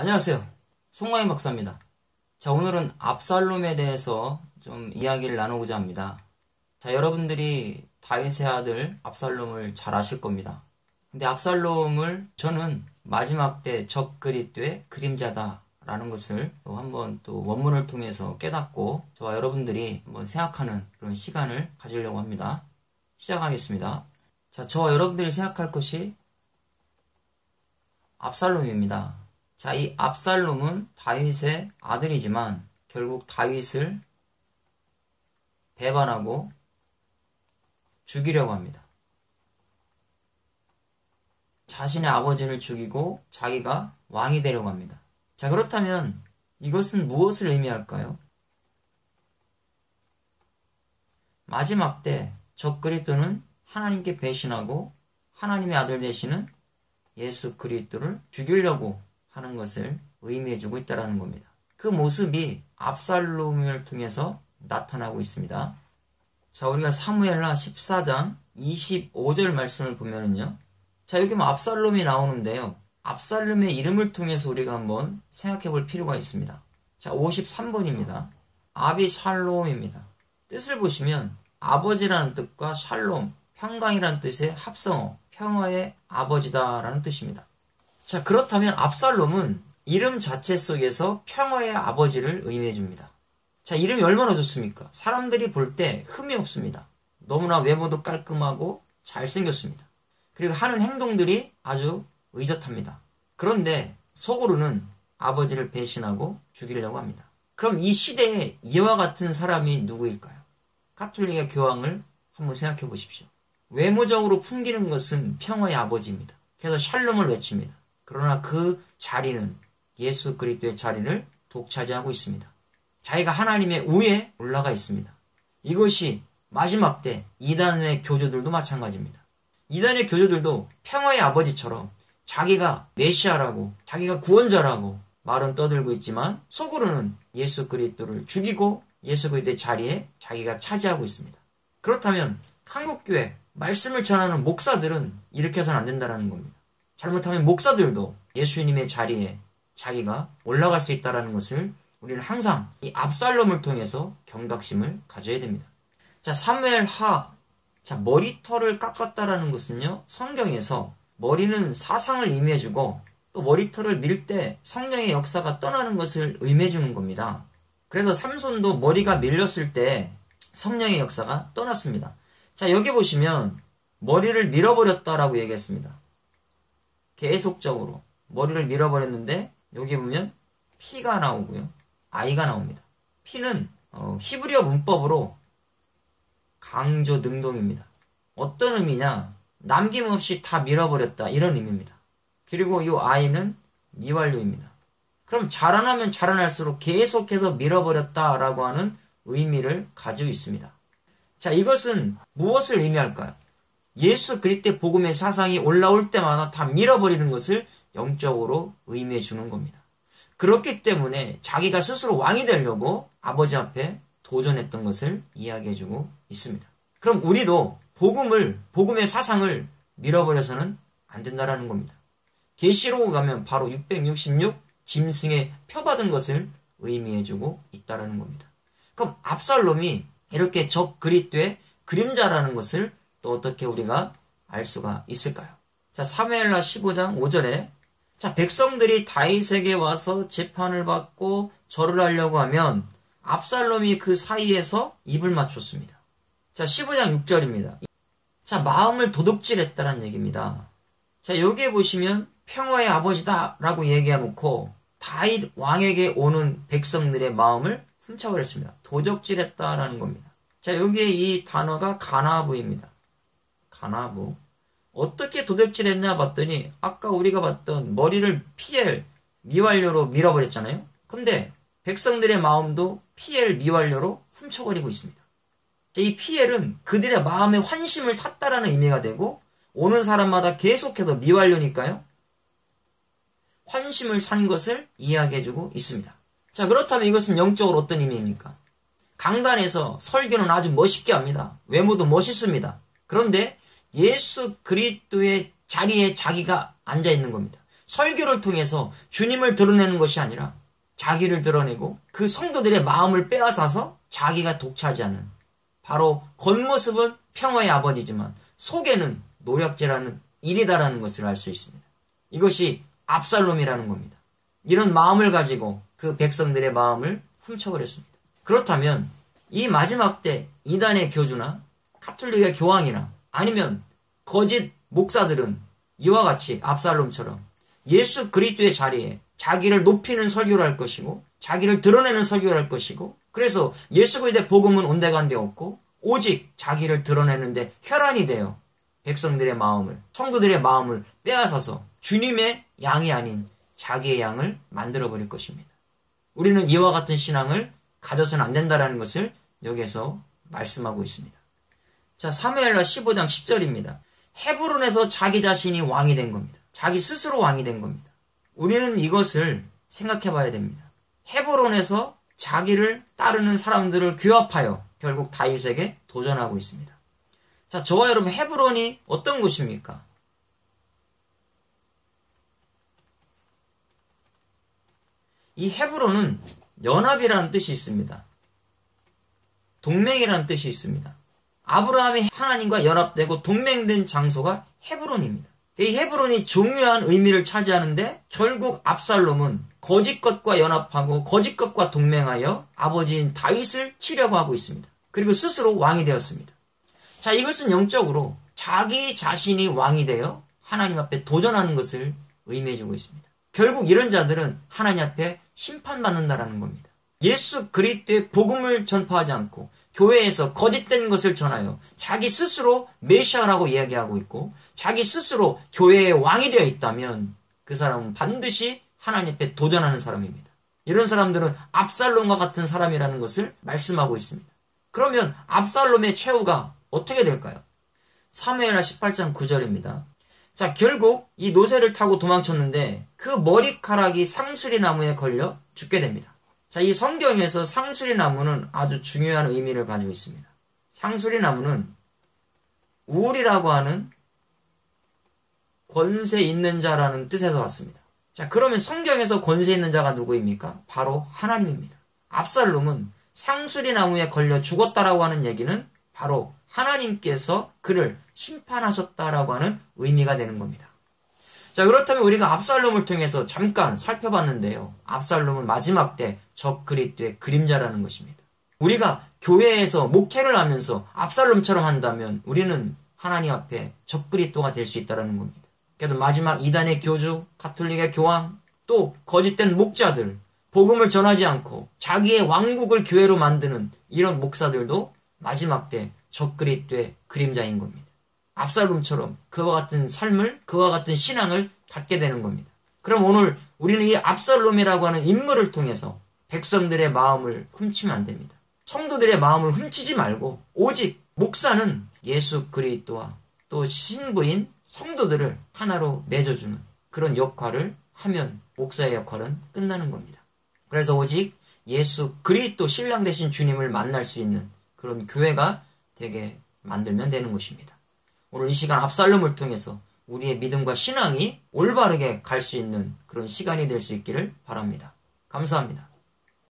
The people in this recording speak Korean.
안녕하세요. 송마희 박사입니다. 자, 오늘은 압살롬에 대해서 좀 이야기를 나누고자 합니다. 자, 여러분들이 다윗의 아들 압살롬을 잘 아실 겁니다. 근데 압살롬을 저는 마지막 때 적그리스도의 그림자다 라는 것을 또 한번 또 원문을 통해서 깨닫고 저와 여러분들이 한번 생각하는 그런 시간을 가지려고 합니다. 시작하겠습니다. 자, 저와 여러분들이 생각할 것이 압살롬입니다. 자, 이 압살롬은 다윗의 아들이지만 결국 다윗을 배반하고 죽이려고 합니다. 자신의 아버지를 죽이고 자기가 왕이 되려고 합니다. 자, 그렇다면 이것은 무엇을 의미할까요? 마지막 때 적그리스도는 하나님께 배신하고 하나님의 아들 되시는 예수 그리스도를 죽이려고 하는 것을 의미해주고 있다는 겁니다. 그 모습이 압살롬을 통해서 나타나고 있습니다. 자, 우리가 사무엘라 14장 25절 말씀을 보면은요. 자, 여기 뭐 압살롬이 나오는데요. 압살롬의 이름을 통해서 우리가 한번 생각해 볼 필요가 있습니다. 자, 53번입니다. 아비샬롬입니다. 뜻을 보시면 아버지라는 뜻과 샬롬, 평강이라는 뜻의 합성어, 평화의 아버지다라는 뜻입니다. 자, 그렇다면 압살롬은 이름 자체 속에서 평화의 아버지를 의미해 줍니다. 자, 이름이 얼마나 좋습니까? 사람들이 볼 때 흠이 없습니다. 너무나 외모도 깔끔하고 잘생겼습니다. 그리고 하는 행동들이 아주 의젓합니다. 그런데 속으로는 아버지를 배신하고 죽이려고 합니다. 그럼 이 시대에 이와 같은 사람이 누구일까요? 카톨릭의 교황을 한번 생각해 보십시오. 외모적으로 풍기는 것은 평화의 아버지입니다. 그래서 샬롬을 외칩니다. 그러나 그 자리는 예수 그리스도의 자리를 독차지하고 있습니다. 자기가 하나님의 우에 올라가 있습니다. 이것이 마지막 때 이단의 교주들도 마찬가지입니다. 이단의 교주들도 평화의 아버지처럼 자기가 메시아라고 자기가 구원자라고 말은 떠들고 있지만 속으로는 예수 그리스도를 죽이고 예수 그리스도의 자리에 자기가 차지하고 있습니다. 그렇다면 한국 교회 말씀을 전하는 목사들은 이렇게 해서는 안 된다는 겁니다. 잘못하면 목사들도 예수님의 자리에 자기가 올라갈 수 있다는 것을 우리는 항상 이 압살롬을 통해서 경각심을 가져야 됩니다. 자, 사무엘 하. 자, 머리털을 깎았다라는 것은요, 성경에서 머리는 사상을 의미해주고 또 머리털을 밀 때 성령의 역사가 떠나는 것을 의미해주는 겁니다. 그래서 삼손도 머리가 밀렸을 때 성령의 역사가 떠났습니다. 자, 여기 보시면 머리를 밀어버렸다라고 얘기했습니다. 계속적으로 머리를 밀어버렸는데 여기 보면 피가 나오고요. 아이가 나옵니다. 피는 어, 히브리어 문법으로 강조 능동입니다. 어떤 의미냐? 남김없이 다 밀어버렸다 이런 의미입니다. 그리고 이 아이는 미완료입니다. 그럼 자라나면 자라날수록 계속해서 밀어버렸다라고 하는 의미를 가지고 있습니다. 자, 이것은 무엇을 의미할까요? 예수 그리스도의 복음의 사상이 올라올 때마다 다 밀어버리는 것을 영적으로 의미해 주는 겁니다. 그렇기 때문에 자기가 스스로 왕이 되려고 아버지 앞에 도전했던 것을 이야기해 주고 있습니다. 그럼 우리도 복음을 복음의 사상을 밀어버려서는 안 된다라는 겁니다. 계시록 가면 바로 666 짐승에 표받은 것을 의미해 주고 있다라는 겁니다. 그럼 압살롬이 이렇게 적 그리스도의 그림자라는 것을 또 어떻게 우리가 알 수가 있을까요? 자, 사무엘라 15장 5절에 자, 백성들이 다윗에게 와서 재판을 받고 절을 하려고 하면 압살롬이 그 사이에서 입을 맞췄습니다. 자, 15장 6절입니다. 자, 마음을 도둑질했다는 얘기입니다. 자, 여기에 보시면 평화의 아버지다라고 얘기해놓고 다윗 왕에게 오는 백성들의 마음을 훔쳐버렸습니다. 도적질했다라는 겁니다. 자, 여기에 이 단어가 가나부입니다. 가나부. 어떻게 도둑질했냐 봤더니 아까 우리가 봤던 머리를 피엘 미완료로 밀어버렸잖아요. 근데 백성들의 마음도 피엘 미완료로 훔쳐버리고 있습니다. 이 피엘은 그들의 마음의 환심을 샀다라는 의미가 되고 오는 사람마다 계속해서 미완료니까요. 환심을 산 것을 이야기해주고 있습니다. 자 그렇다면 이것은 영적으로 어떤 의미입니까? 강단에서 설교는 아주 멋있게 합니다. 외모도 멋있습니다. 그런데 예수 그리스도의 자리에 자기가 앉아 있는 겁니다. 설교를 통해서 주님을 드러내는 것이 아니라 자기를 드러내고 그 성도들의 마음을 빼앗아서 자기가 독차지하는 바로 겉모습은 평화의 아버지지만 속에는 노력제라는 일이다라는 것을 알 수 있습니다. 이것이 압살롬이라는 겁니다. 이런 마음을 가지고 그 백성들의 마음을 훔쳐버렸습니다. 그렇다면 이 마지막 때 이단의 교주나 카톨릭의 교황이나 아니면 거짓 목사들은 이와 같이 압살롬처럼 예수 그리스도의 자리에 자기를 높이는 설교를 할 것이고 자기를 드러내는 설교를 할 것이고 그래서 예수 그리스도의 복음은 온데간데 없고 오직 자기를 드러내는데 혈안이 되어 백성들의 마음을 성도들의 마음을 빼앗아서 주님의 양이 아닌 자기의 양을 만들어 버릴 것입니다. 우리는 이와 같은 신앙을 가져서는 안 된다라는 것을 여기에서 말씀하고 있습니다. 자, 사무엘라 15장 10절입니다. 헤브론에서 자기 자신이 왕이 된 겁니다. 자기 스스로 왕이 된 겁니다. 우리는 이것을 생각해 봐야 됩니다. 헤브론에서 자기를 따르는 사람들을 규합하여 결국 다윗에게 도전하고 있습니다. 자, 저와 여러분 헤브론이 어떤 곳입니까? 이 헤브론은 연합이라는 뜻이 있습니다. 동맹이라는 뜻이 있습니다. 아브라함이 하나님과 연합되고 동맹된 장소가 헤브론입니다. 이 헤브론이 중요한 의미를 차지하는데 결국 압살롬은 거짓 것과 연합하고 거짓 것과 동맹하여 아버지인 다윗을 치려고 하고 있습니다. 그리고 스스로 왕이 되었습니다. 자, 이것은 영적으로 자기 자신이 왕이 되어 하나님 앞에 도전하는 것을 의미해주고 있습니다. 결국 이런 자들은 하나님 앞에 심판받는다라는 겁니다. 예수 그리스도의 복음을 전파하지 않고 교회에서 거짓된 것을 전하여 자기 스스로 메시아라고 이야기하고 있고 자기 스스로 교회의 왕이 되어 있다면 그 사람은 반드시 하나님 앞에 도전하는 사람입니다. 이런 사람들은 압살롬과 같은 사람이라는 것을 말씀하고 있습니다. 그러면 압살롬의 최후가 어떻게 될까요? 사무엘하 18장 9절입니다. 자, 결국 이 노새를 타고 도망쳤는데 그 머리카락이 상수리 나무에 걸려 죽게 됩니다. 자, 이 성경에서 상수리 나무는 아주 중요한 의미를 가지고 있습니다. 상수리 나무는 우울이라고 하는 권세 있는 자라는 뜻에서 왔습니다. 자, 그러면 성경에서 권세 있는 자가 누구입니까? 바로 하나님입니다. 압살롬은 상수리 나무에 걸려 죽었다라고 하는 얘기는 바로 하나님께서 그를 심판하셨다라고 하는 의미가 되는 겁니다. 자, 그렇다면 우리가 압살롬을 통해서 잠깐 살펴봤는데요. 압살롬은 마지막 때 적 그리스도의 그림자라는 것입니다. 우리가 교회에서 목회를 하면서 압살롬처럼 한다면 우리는 하나님 앞에 적 그리스도가 될 수 있다는 겁니다. 그래도 마지막 이단의 교주, 가톨릭의 교황, 또 거짓된 목자들, 복음을 전하지 않고 자기의 왕국을 교회로 만드는 이런 목사들도 마지막 때 적그리스도의 그림자인 겁니다. 압살롬처럼 그와 같은 삶을 그와 같은 신앙을 갖게 되는 겁니다. 그럼 오늘 우리는 이 압살롬이라고 하는 인물을 통해서 백성들의 마음을 훔치면 안 됩니다. 성도들의 마음을 훔치지 말고 오직 목사는 예수 그리스도와 또 신부인 성도들을 하나로 맺어주는 그런 역할을 하면 목사의 역할은 끝나는 겁니다. 그래서 오직 예수 그리스도 신랑 되신 주님을 만날 수 있는 그런 교회가 되게 만들면 되는 것입니다. 오늘 이 시간 압살롬을 통해서 우리의 믿음과 신앙이 올바르게 갈 수 있는 그런 시간이 될 수 있기를 바랍니다. 감사합니다.